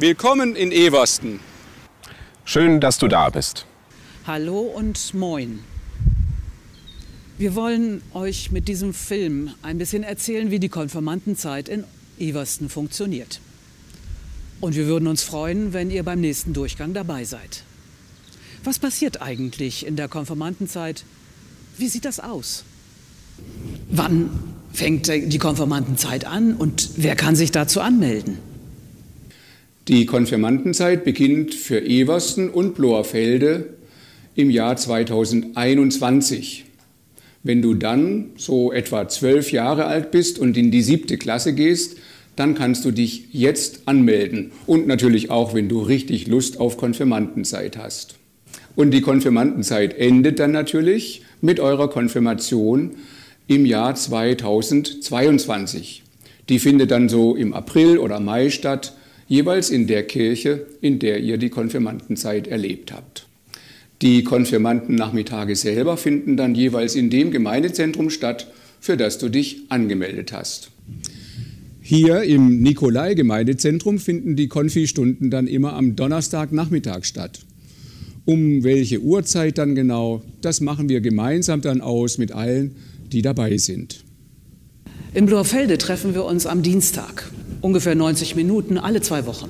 Willkommen in Eversten. Schön, dass du da bist. Hallo und moin. Wir wollen euch mit diesem Film ein bisschen erzählen, wie die Konfirmandenzeit in Eversten funktioniert. Und wir würden uns freuen, wenn ihr beim nächsten Durchgang dabei seid. Was passiert eigentlich in der Konfirmandenzeit? Wie sieht das aus? Wann fängt die Konfirmandenzeit an und wer kann sich dazu anmelden? Die Konfirmandenzeit beginnt für Eversten und Bloerfelde im Jahr 2021. Wenn du dann so etwa zwölf Jahre alt bist und in die siebte Klasse gehst, dann kannst du dich jetzt anmelden. Und natürlich auch, wenn du richtig Lust auf Konfirmandenzeit hast. Und die Konfirmandenzeit endet dann natürlich mit eurer Konfirmation im Jahr 2022. Die findet dann so im April oder Mai statt jeweils in der Kirche, in der ihr die Konfirmandenzeit erlebt habt. Die Konfirmandennachmittage selber finden dann jeweils in dem Gemeindezentrum statt, für das du dich angemeldet hast. Hier im Nikolai-Gemeindezentrum finden die Konfi-Stunden dann immer am Donnerstagnachmittag statt. Um welche Uhrzeit dann genau, das machen wir gemeinsam dann aus mit allen, die dabei sind. In Bloerfelde treffen wir uns am Dienstag ungefähr 90 Minuten alle zwei Wochen.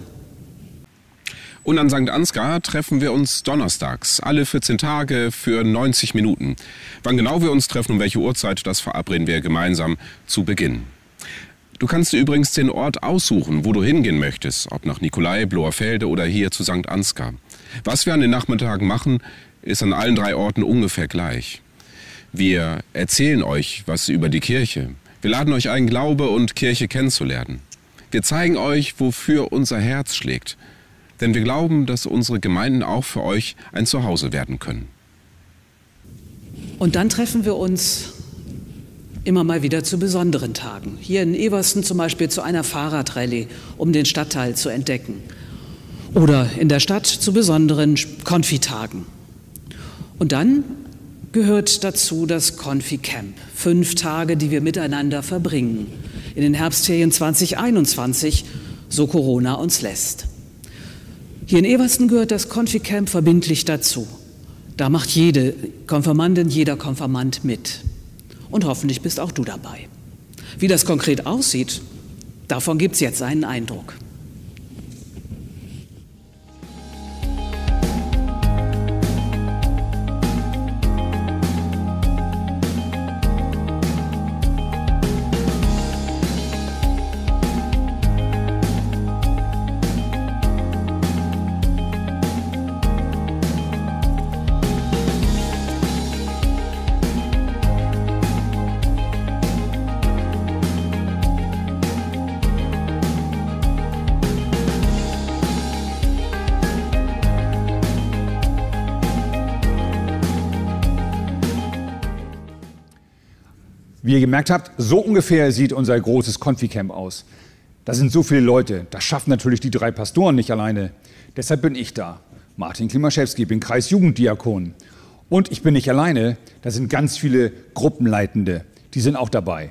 Und an St. Ansgar treffen wir uns donnerstags, alle 14 Tage für 90 Minuten. Wann genau wir uns treffen und welche Uhrzeit, das verabreden wir gemeinsam zu Beginn. Du kannst dir übrigens den Ort aussuchen, wo du hingehen möchtest, ob nach Nikolai, Bloerfelde oder hier zu St. Ansgar. Was wir an den Nachmittagen machen, ist an allen drei Orten ungefähr gleich. Wir erzählen euch was über die Kirche. Wir laden euch ein, Glaube und Kirche kennenzulernen. Wir zeigen euch, wofür unser Herz schlägt. Denn wir glauben, dass unsere Gemeinden auch für euch ein Zuhause werden können. Und dann treffen wir uns immer mal wieder zu besonderen Tagen. Hier in Eversten zum Beispiel zu einer Fahrradrallye, um den Stadtteil zu entdecken. Oder in der Stadt zu besonderen Konfitagen. Und dann gehört dazu das Konfi-Camp. Fünf Tage, die wir miteinander verbringen. In den Herbstferien 2021, so Corona uns lässt. Hier in Eversten gehört das Konfi-Camp verbindlich dazu. Da macht jede Konfirmandin, jeder Konfirmand mit. Und hoffentlich bist auch du dabei. Wie das konkret aussieht, davon gibt es jetzt einen Eindruck. Wie ihr gemerkt habt, so ungefähr sieht unser großes Konfi-Camp aus. Da sind so viele Leute, das schaffen natürlich die drei Pastoren nicht alleine. Deshalb bin ich da, Martin Klimaschewski, bin Kreisjugenddiakon. Und ich bin nicht alleine, da sind ganz viele Gruppenleitende, die sind auch dabei.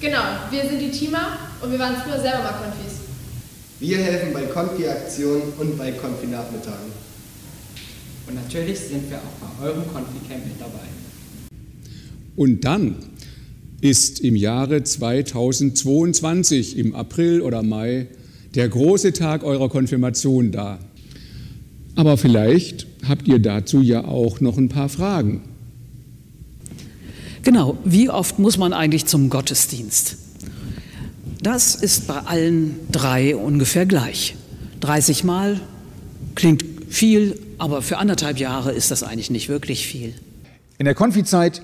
Genau, wir sind die Teamer und wir waren früher selber mal Konfis. Wir helfen bei Konfi-Aktionen und bei Konfi-Nachmittagen. Und natürlich sind wir auch bei eurem Konfi-Camp mit dabei. Und dann ist im Jahre 2022, im April oder Mai, der große Tag eurer Konfirmation da. Aber vielleicht habt ihr dazu ja auch noch ein paar Fragen. Genau, wie oft muss man eigentlich zum Gottesdienst? Das ist bei allen drei ungefähr gleich. 30 Mal klingt viel, aber für anderthalb Jahre ist das eigentlich nicht wirklich viel. In der Konfizeit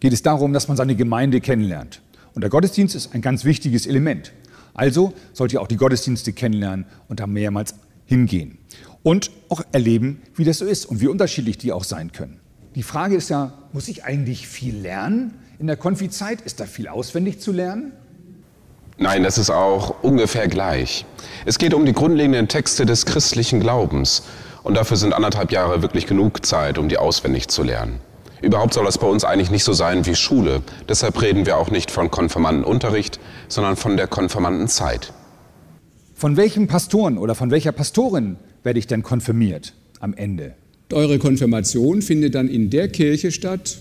geht es darum, dass man seine Gemeinde kennenlernt. Und der Gottesdienst ist ein ganz wichtiges Element. Also sollt ihr auch die Gottesdienste kennenlernen und da mehrmals hingehen. Und auch erleben, wie das so ist und wie unterschiedlich die auch sein können. Die Frage ist ja, muss ich eigentlich viel lernen in der Konfizeit? Ist da viel auswendig zu lernen? Nein, das ist auch ungefähr gleich. Es geht um die grundlegenden Texte des christlichen Glaubens und dafür sind anderthalb Jahre wirklich genug Zeit, um die auswendig zu lernen. Überhaupt soll das bei uns eigentlich nicht so sein wie Schule. Deshalb reden wir auch nicht von Konfirmandenunterricht, sondern von der Konfirmandenzeit. Von welchem Pastoren oder von welcher Pastorin werde ich denn konfirmiert am Ende? Eure Konfirmation findet dann in der Kirche statt,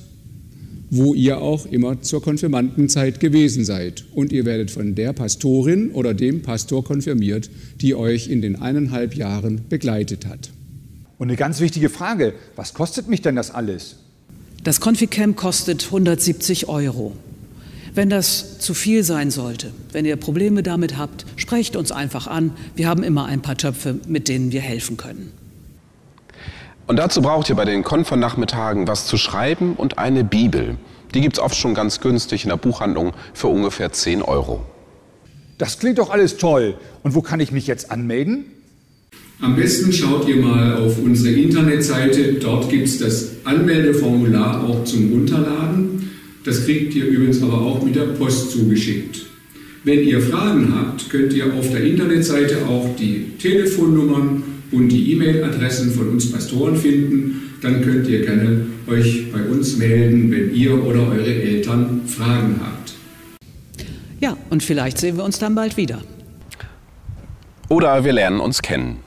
wo ihr auch immer zur Konfirmandenzeit gewesen seid. Und ihr werdet von der Pastorin oder dem Pastor konfirmiert, die euch in den eineinhalb Jahren begleitet hat. Und eine ganz wichtige Frage, was kostet mich denn das alles? Das Conficamp kostet 170 Euro. Wenn das zu viel sein sollte, wenn ihr Probleme damit habt, sprecht uns einfach an. Wir haben immer ein paar Töpfe, mit denen wir helfen können. Und dazu braucht ihr bei den Konfernachmittagen was zu schreiben und eine Bibel. Die gibt es oft schon ganz günstig in der Buchhandlung für ungefähr 10 Euro. Das klingt doch alles toll. Und wo kann ich mich jetzt anmelden? Am besten schaut ihr mal auf unsere Internetseite. Dort gibt es das Anmeldeformular auch zum Runterladen. Das kriegt ihr übrigens aber auch mit der Post zugeschickt. Wenn ihr Fragen habt, könnt ihr auf der Internetseite auch die Telefonnummern und die E-Mail-Adressen von uns Pastoren finden. Dann könnt ihr gerne euch bei uns melden, wenn ihr oder eure Eltern Fragen habt. Ja, und vielleicht sehen wir uns dann bald wieder. Oder wir lernen uns kennen.